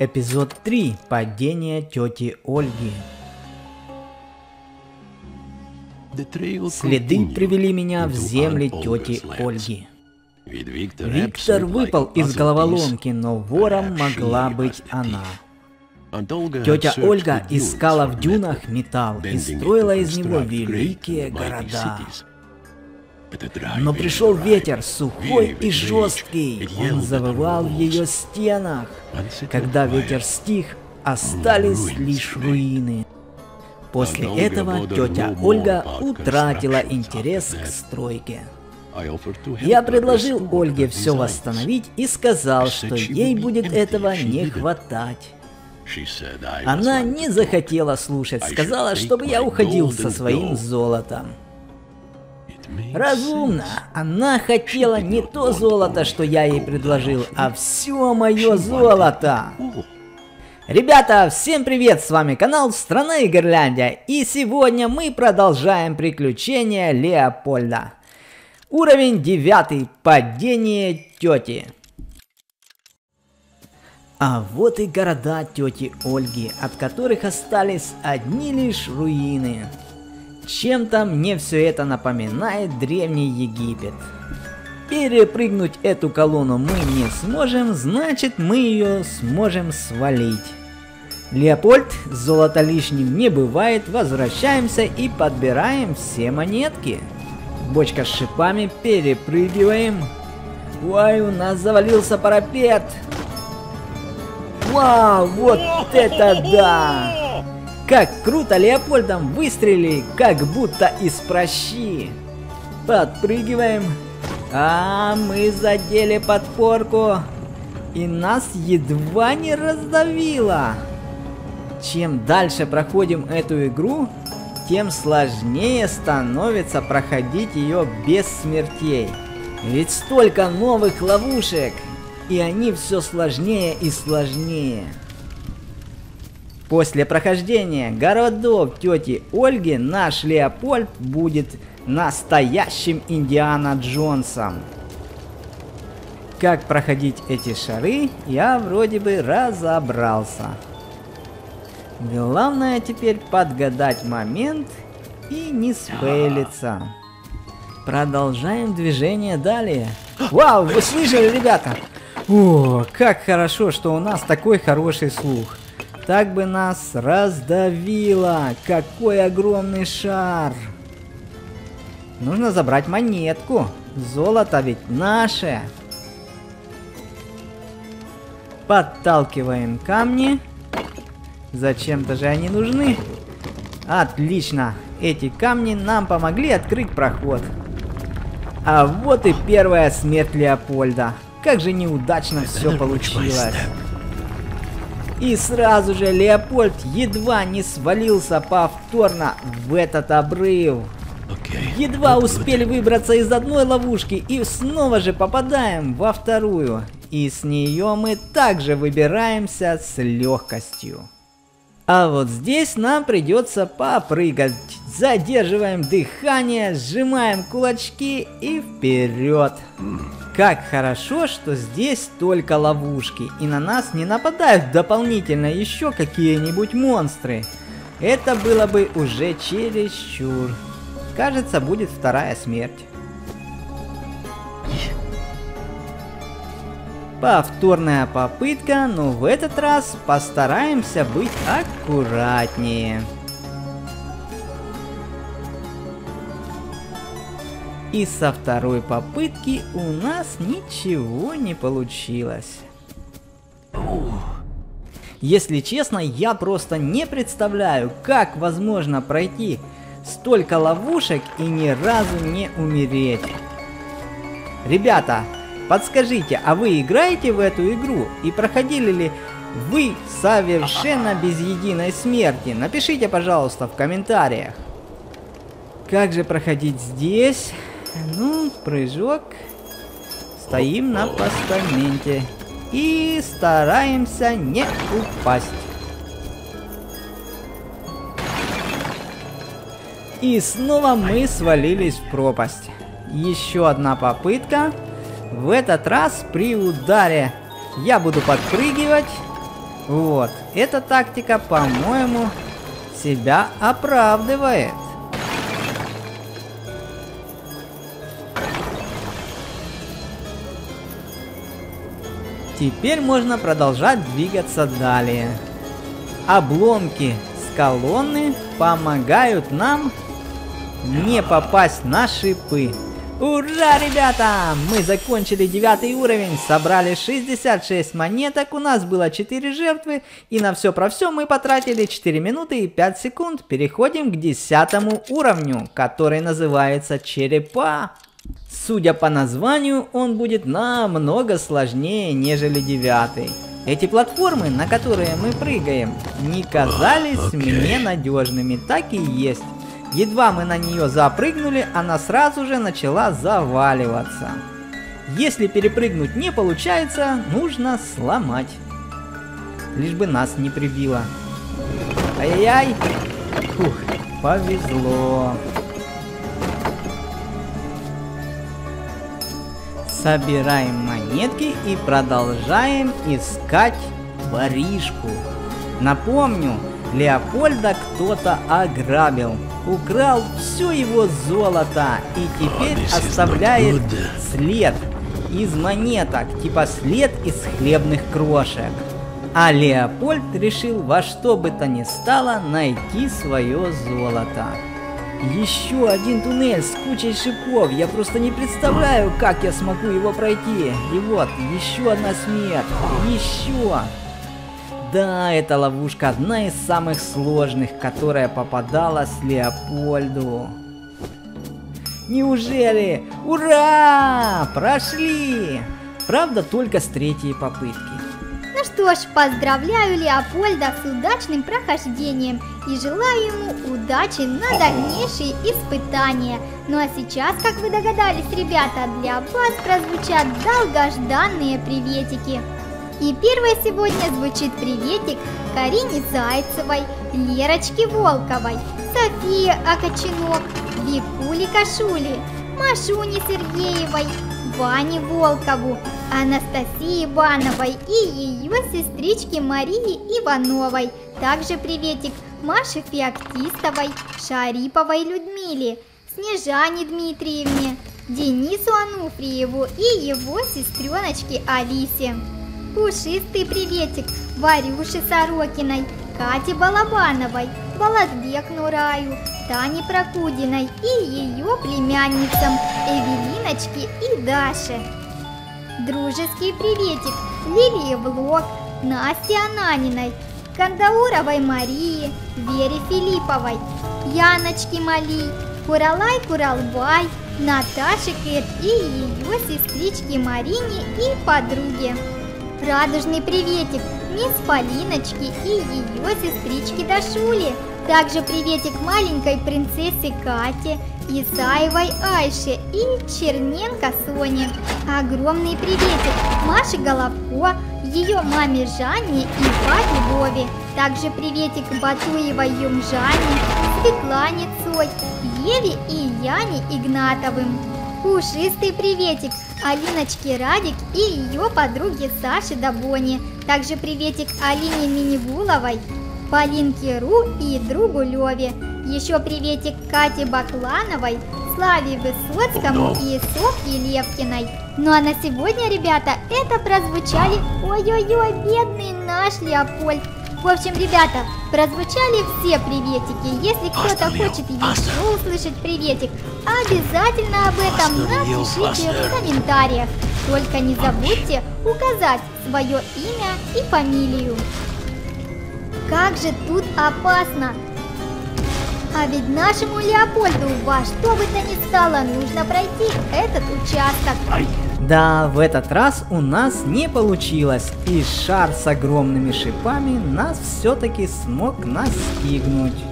Эпизод 3. Падение тети Ольги. Следы привели меня в земли тети Ольги. Виктор выпал из головоломки, но вором могла быть она. Тетя Ольга искала в дюнах металл и строила из него великие города. Но пришел ветер, сухой и жесткий. Он завывал в ее стенах. Когда ветер стих, остались лишь руины. После этого тетя Ольга утратила интерес к стройке. Я предложил Ольге все восстановить и сказал, что ей будет этого не хватать. Она не захотела слушать, сказала, чтобы я уходил со своим золотом. Разумно. Она хотела не то золото, что я ей предложил, а все мое золото. Ребята, всем привет, с вами канал Страна Игрляндия, и сегодня мы продолжаем приключения Леопольда. Уровень 9, падение тети. А вот и города тети Ольги, от которых остались одни лишь руины. Чем-то мне все это напоминает Древний Египет. Перепрыгнуть эту колонну мы не сможем, значит мы ее сможем свалить. Леопольд, золото лишним не бывает, возвращаемся и подбираем все монетки. Бочка с шипами, перепрыгиваем. Ой, у нас завалился парапет. Вау, вот это да! Как круто Леопольдом выстрелили, как будто из прощи. Подпрыгиваем. А, мы задели подпорку. И нас едва не раздавило. Чем дальше проходим эту игру, тем сложнее становится проходить ее без смертей. Ведь столько новых ловушек, и они все сложнее и сложнее. После прохождения городов тети Ольги наш Леопольд будет настоящим Индиана Джонсом. Как проходить эти шары, я вроде бы разобрался. Главное теперь подгадать момент и не спейлиться. Продолжаем движение далее. Вау, вы слышали, ребята? О, как хорошо, что у нас такой хороший слух. Так бы нас раздавило. Какой огромный шар. Нужно забрать монетку. Золото ведь наше. Подталкиваем камни. Зачем-то же они нужны. Отлично. Эти камни нам помогли открыть проход. А вот и первая смерть Леопольда. Как же неудачно все получилось. И сразу же Леопольд едва не свалился повторно в этот обрыв. Едва успели выбраться из одной ловушки и снова же попадаем во вторую. И с нее мы также выбираемся с легкостью. А вот здесь нам придется попрыгать. Задерживаем дыхание, сжимаем кулачки и вперед. Как хорошо, что здесь только ловушки, и на нас не нападают дополнительно еще какие-нибудь монстры. Это было бы уже чересчур. Кажется, будет вторая смерть. Повторная попытка, но в этот раз постараемся быть аккуратнее. И со второй попытки у нас ничего не получилось. Если честно, я просто не представляю, как возможно пройти столько ловушек и ни разу не умереть. Ребята, подскажите, а вы играете в эту игру и проходили ли вы совершенно без единой смерти? Напишите, пожалуйста, в комментариях. Как же проходить здесь? Ну, прыжок. Стоим на постаменте. И стараемся не упасть. И снова мы свалились в пропасть. Еще одна попытка. В этот раз при ударе я буду подпрыгивать. Вот, эта тактика, по-моему, себя оправдывает. Теперь можно продолжать двигаться далее. Обломки с колонны помогают нам не попасть на шипы. Ура, ребята! Мы закончили девятый уровень, собрали 66 монеток, у нас было 4 жертвы, и на все про все мы потратили 4 минуты и 5 секунд. Переходим к десятому уровню, который называется Черепа. Судя по названию, он будет намного сложнее, нежели девятый. Эти платформы, на которые мы прыгаем, не казались okay. мне надежными, так и есть. Едва мы на нее запрыгнули, она сразу же начала заваливаться. Если перепрыгнуть не получается, нужно сломать. Лишь бы нас не прибило. Ай-яй-яй! Фух, повезло. Собираем монетки и продолжаем искать воришку. Напомню, Леопольда кто-то ограбил, украл все его золото и теперь оставляет след из монеток, типа след из хлебных крошек. А Леопольд решил во что бы то ни стало найти свое золото. Еще один туннель с кучей шипов. Я просто не представляю, как я смогу его пройти. И вот, еще одна смерть. Еще. Да, эта ловушка одна из самых сложных, которая попадалась Леопольду. Неужели? Ура! Прошли! Правда, только с третьей попытки. Ну что ж, поздравляю Леопольда с удачным прохождением и желаю ему удачи на дальнейшие испытания. Ну а сейчас, как вы догадались, ребята, для вас прозвучат долгожданные приветики. И первое сегодня звучит приветик Карине Зайцевой, Лерочке Волковой, Софии Акачинок, Викуле Кашули, Машуне Сергеевой, Ване Волкову, Анастасии Ивановой и ее сестричке Марии Ивановой. Также приветик Маше Феоктистовой, Шариповой Людмиле, Снежане Дмитриевне, Денису Ануфриеву и его сестреночке Алисе. Пушистый приветик Варюше Сорокиной, Кате Балабановой, Балатбек Нураю, Тане Прокудиной и ее племянницам Эвелиночке и Даше. Дружеский приветик Лилии Влог, Насте Ананиной, Кандауровой Марии, Вере Филипповой, Яночке Мали, Куралай Куралбай, Наташе Кэт и ее сестричке Марине и подруге. Радужный приветик мисс Полиночке и ее сестричке Дашуле. Также приветик маленькой принцессе Кате, Исаевой Айше и Черненко Соне. Огромный приветик Маше Головко, ее маме Жанне и папе Вове. Также приветик Батуевой Юмжане, Светлане Цой, Еве и Яне Игнатовым. Пушистый приветик Алиночке Радик и ее подруге Саше Дабоне. Также приветик Алине Минигуловой, Полинке Ру и другу Леве. Еще приветик Кате Баклановой, Славе Высоцкому и Софье Левкиной. Ну а на сегодня, ребята, это прозвучали Ой-ой-ой, бедный наш Леопольд. В общем, ребята, прозвучали все приветики. Если кто-то хочет еще услышать приветик, обязательно об этом напишите в комментариях. Только не забудьте указать свое имя и фамилию. Как же тут опасно! А ведь нашему Леопольду во что бы то ни стало нужно пройти этот участок. Да, в этот раз у нас не получилось, и шар с огромными шипами нас все-таки смог настигнуть.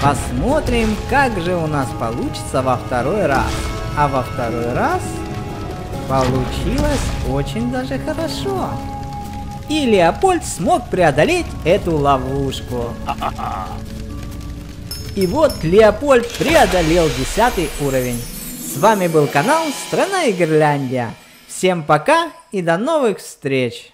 Посмотрим, как же у нас получится во второй раз. А во второй раз получилось очень даже хорошо. И Леопольд смог преодолеть эту ловушку. И вот Леопольд преодолел 10 уровень. С вами был канал Страна Игрляндия. Всем пока и до новых встреч!